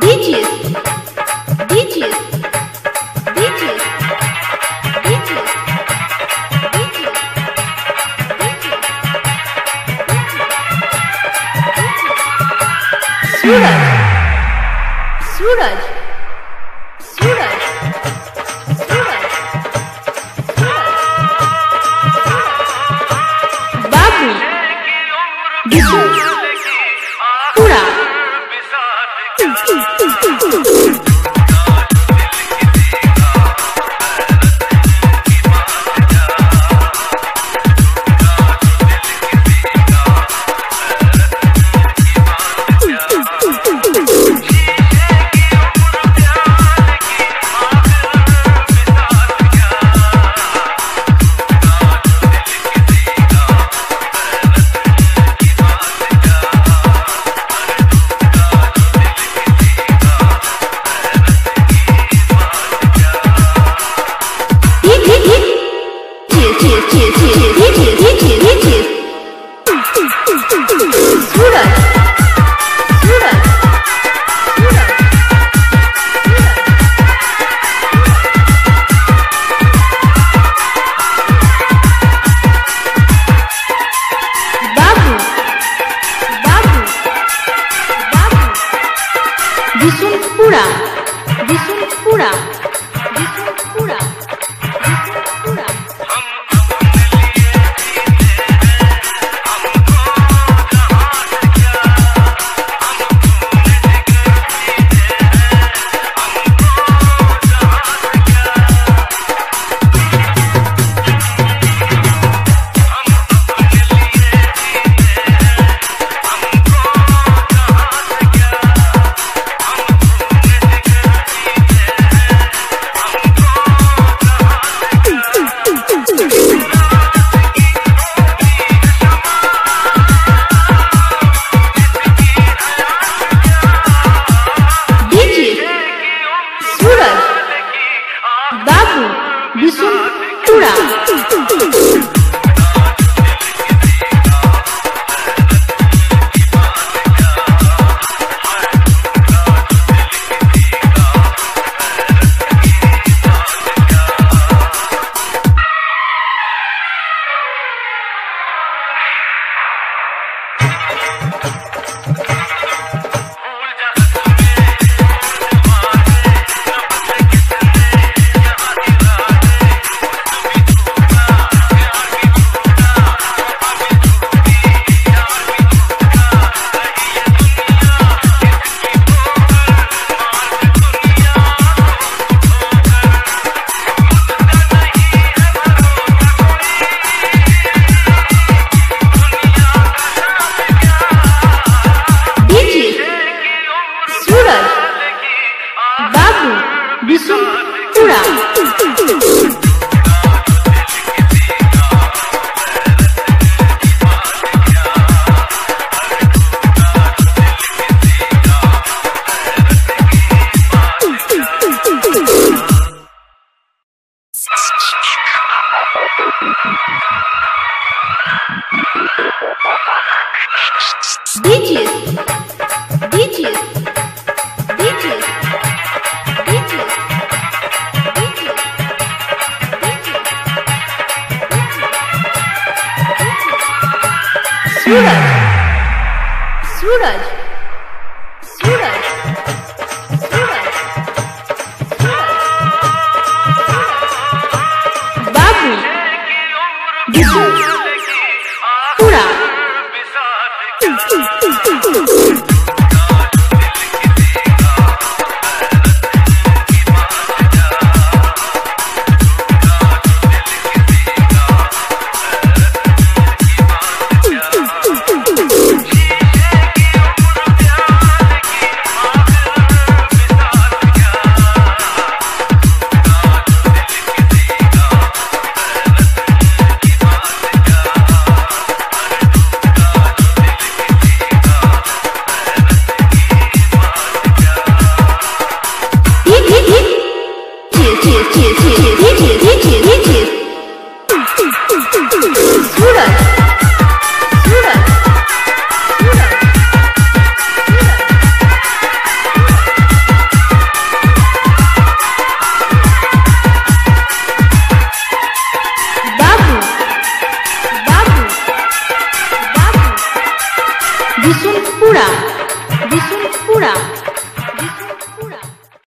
Digit. Digit. Digit. Digit. Digit. Suraj Suraj Suraj basura. Bishunpura DJ DJ Suraj. Suraj. Suraj. Babu. Bishunpura